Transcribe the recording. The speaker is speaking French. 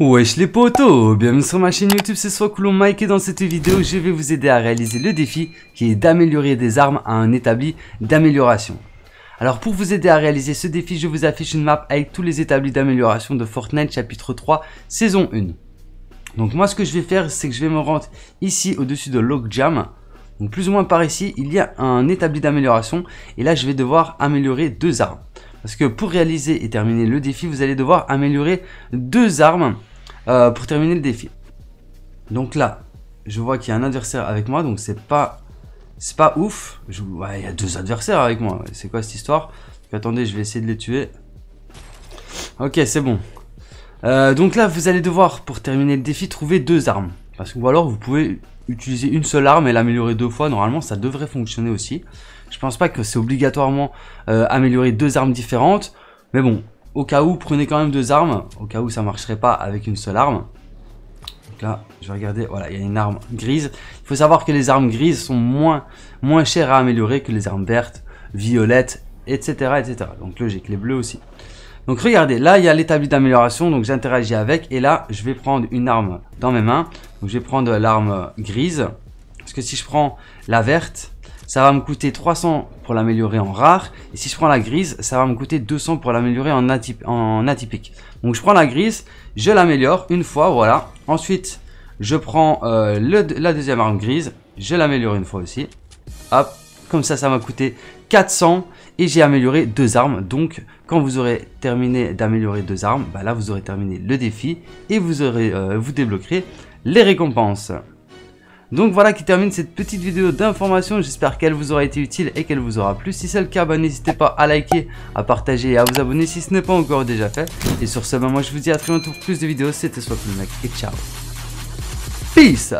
Wesh les potos, bienvenue sur ma chaîne YouTube, c'est Swacoulon Mike et dans cette vidéo je vais vous aider à réaliser le défi qui est d'améliorer des armes à un établi d'amélioration. Alors pour vous aider à réaliser ce défi, je vous affiche une map avec tous les établis d'amélioration de Fortnite chapitre 3 saison 1. Donc moi ce que je vais faire c'est que je vais me rendre ici au-dessus de Logjam. Donc plus ou moins par ici, il y a un établi d'amélioration et là je vais devoir améliorer deux armes. Parce que pour réaliser et terminer le défi, vous allez devoir améliorer deux armes euh, pour terminer le défi. Donc là, je vois qu'il y a un adversaire avec moi, donc c'est pas c'est pas ouf. Il y a deux adversaires avec moi. C'est quoi cette histoire? Attendez, je vais essayer de les tuer. Ok, c'est bon. Euh, donc là, vous allez devoir, pour terminer le défi, trouver deux armes. Parce que, ou alors, vous pouvez utiliser une seule arme et l'améliorer deux fois. Normalement, ça devrait fonctionner aussi. Je pense pas que c'est obligatoirement euh, améliorer deux armes différentes. Mais bon, au cas où, prenez quand même deux armes. Au cas où ça marcherait pas avec une seule arme. Donc là, je vais regarder. Voilà, il y a une arme grise. Il faut savoir que les armes grises sont moins, moins chères à améliorer que les armes vertes, violettes, etc., etc. Donc logique, les bleus aussi. Donc regardez, là il y a l'établi d'amélioration, donc j'interagis avec, et là je vais prendre une arme dans mes mains. Donc je vais prendre l'arme grise, parce que si je prends la verte, ça va me coûter 300 pour l'améliorer en rare. Et si je prends la grise, ça va me coûter 200 pour l'améliorer en, atypique. Donc je prends la grise, je l'améliore une fois, voilà. Ensuite, je prends euh, la deuxième arme grise, je l'améliore une fois aussi. Hop, comme ça, ça m'a coûté 400 et j'ai amélioré deux armes. Donc, quand vous aurez terminé d'améliorer deux armes, bah là, vous aurez terminé le défi et vous aurez, euh, vous débloquerez les récompenses. Donc voilà qui termine cette petite vidéo d'information. J'espère qu'elle vous aura été utile et qu'elle vous aura plu. Si c'est le cas, n'hésitez pas à liker, à partager et à vous abonner si ce n'est pas encore déjà fait. Et sur ce, moi je vous dis à très bientôt pour plus de vidéos. C'était Swap le mec et ciao. Peace